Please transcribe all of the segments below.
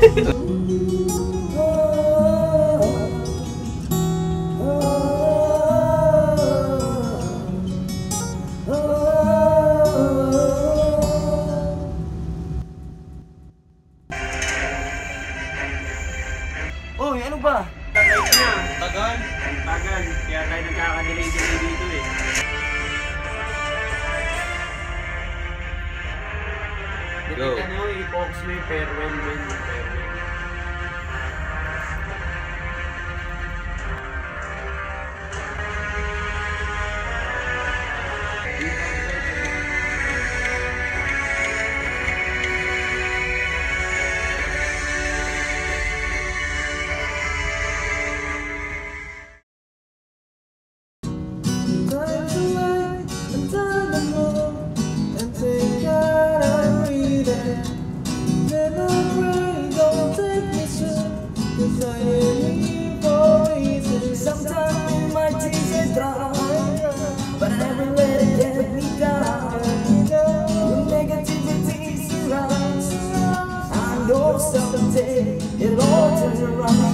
Uy, ano ba? Tagal. Tagal. Kaya tayo nagkakadelay-delay dito Go. Depende na yung i-box mo yung But I let it get me down. Negativity surrounds, I know someday it'll all turn around.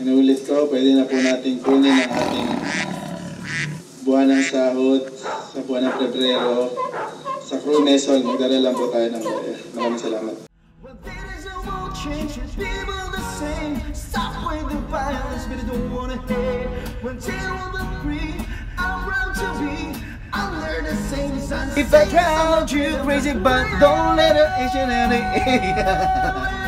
Inuulit ko, pwede na po natin kunin ang ating buwan ng sahod sa buwan ng Pebrero. Sa crew Mason, magdala lang po tayo ng barya. Maraming salamat. If I drive you crazy, but don't let it each and